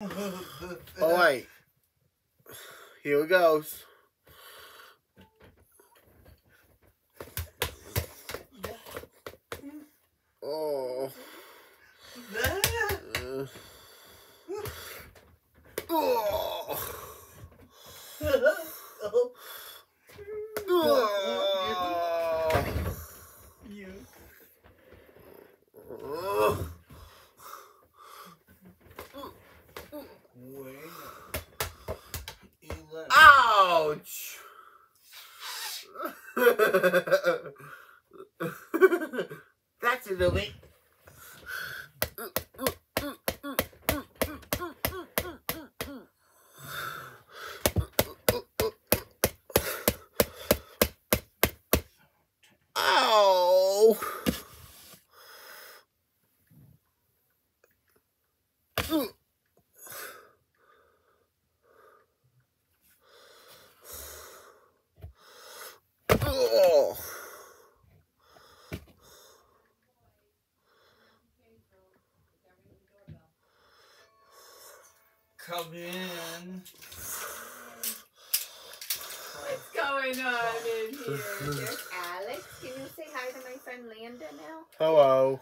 All right. Here it goes. Oh. Uh. Oh. Oh. You. Oh. Wait. You let Ouch! That's a little bit. Ow! Oh. come in. What's going on in here? There's Alex. Can you say hi to my friend Linda now? Hello.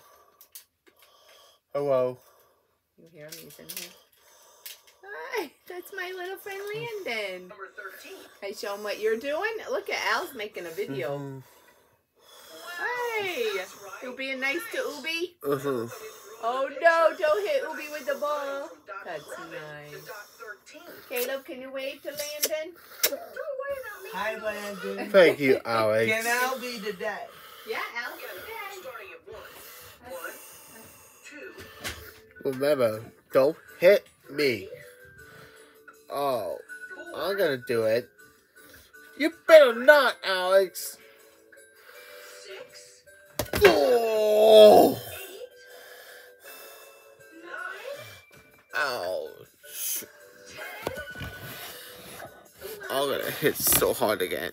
Hello. You hear him? He's in here. Hi, that's my little friend Landon. Number 13. Hey, show him what you're doing. Look at Al's making a video. Mhm. Hey, you being nice to Oobi? Mhm. Oh no, don't hit Oobi with the ball. That's nice. Caleb, can you wave to Landon? Don't worry about me. Hi, Landon. Thank you, Alex. Can Al be the dad? Yeah, Al. Dad. Starting at one. One, two, Remember, don't hit me. Oh, I'm gonna do it. You better not, Alex. six, Oh! eight, nine, Ouch. I'm gonna hit so hard again.